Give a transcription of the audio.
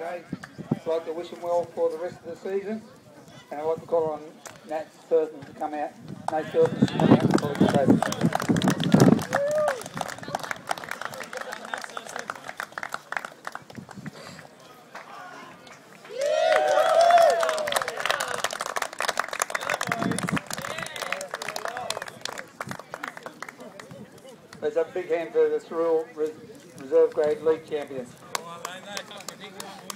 today. I'd like to wish him well for the rest of the season. And I'd like to call on Nat Thurston to come out. Nate Thurston to come out and call it trophy. Let's a big hand for the Thirroul Reserve Grade League champions. Come on, mate.